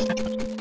you